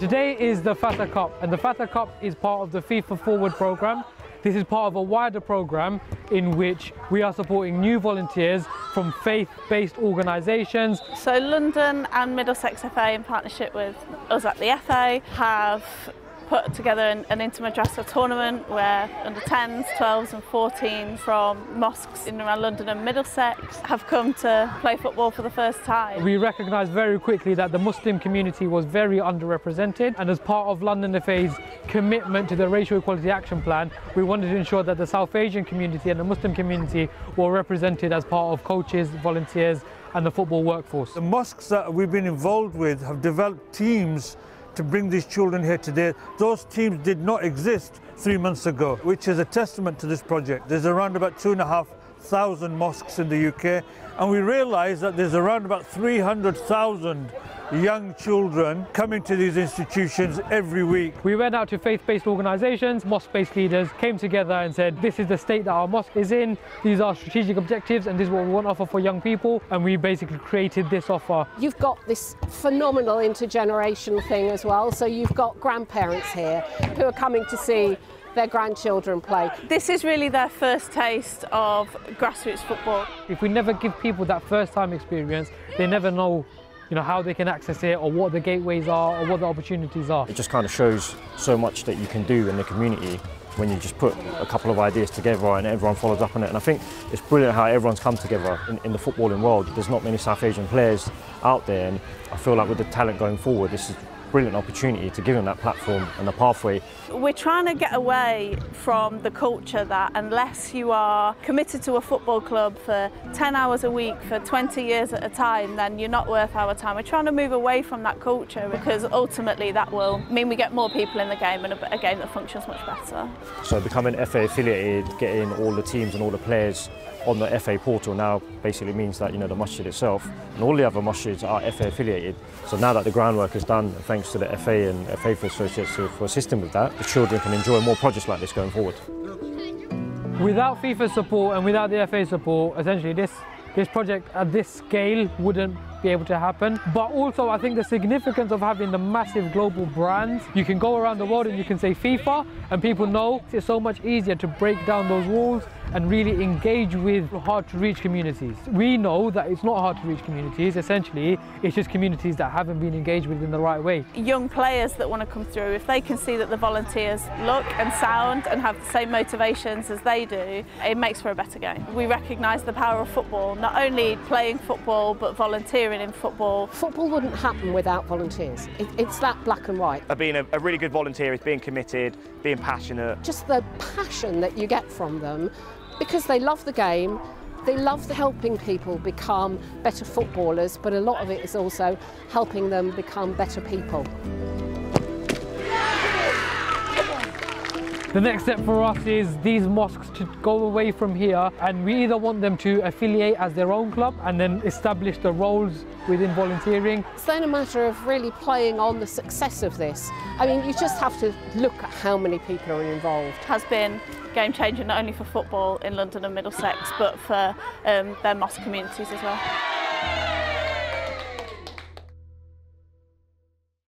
Today is the Fattah Cup and the Fattah Cup is part of the FIFA Forward programme. This is part of a wider programme in which we are supporting new volunteers from faith-based organisations. So London and Middlesex FA in partnership with us at the FA have put together an, an intermadrasa tournament where under 10s, 12s and 14s from mosques in and around London and Middlesex have come to play football for the first time. We recognised very quickly that the Muslim community was very underrepresented and as part of London FA's commitment to the Racial Equality Action Plan, we wanted to ensure that the South Asian community and the Muslim community were represented as part of coaches, volunteers and the football workforce. The mosques that we've been involved with have developed teams to bring these children here today. Those teams did not exist three months ago, which is a testament to this project. There's around about two and a half thousand mosques in the UK, and we realise that there's around about 300,000 young children coming to these institutions every week. We went out to faith-based organisations, mosque-based leaders came together and said this is the state that our mosque is in, these are strategic objectives and this is what we want to offer for young people and we basically created this offer. You've got this phenomenal intergenerational thing as well, so you've got grandparents here who are coming to see their grandchildren play. This is really their first taste of grassroots football. If we never give people that first time experience, they never know you know, how they can access it or what the gateways are or what the opportunities are. It just kind of shows so much that you can do in the community when you just put a couple of ideas together and everyone follows up on it. And I think it's brilliant how everyone's come together in, in the footballing world. There's not many South Asian players out there and I feel like with the talent going forward, this is brilliant opportunity to give them that platform and the pathway. We're trying to get away from the culture that unless you are committed to a football club for 10 hours a week for 20 years at a time, then you're not worth our time. We're trying to move away from that culture because ultimately that will mean we get more people in the game and a, a game that functions much better. So becoming FA affiliated, getting all the teams and all the players on the FA portal now basically means that you know the masjid itself and all the other masjids are FA affiliated. So now that the groundwork is done, thanks to the FA and FA Associates for assisting with that, the children can enjoy more projects like this going forward. Without FIFA support and without the FA support, essentially this this project at this scale wouldn't be able to happen. But also I think the significance of having the massive global brands, you can go around the world and you can say FIFA and people know it's so much easier to break down those walls and really engage with hard to reach communities. We know that it's not hard to reach communities, essentially it's just communities that haven't been engaged with in the right way. Young players that want to come through, if they can see that the volunteers look and sound and have the same motivations as they do, it makes for a better game. We recognise the power of football, not only playing football but volunteering in football. Football wouldn't happen without volunteers. It, it's that black and white. Being a, a really good volunteer is being committed, being passionate. Just the passion that you get from them because they love the game, they love helping people become better footballers, but a lot of it is also helping them become better people. The next step for us is these mosques to go away from here and we either want them to affiliate as their own club and then establish the roles within volunteering. It's then a matter of really playing on the success of this. I mean, you just have to look at how many people are involved. It has been game changing not only for football in London and Middlesex but for um, their mosque communities as well.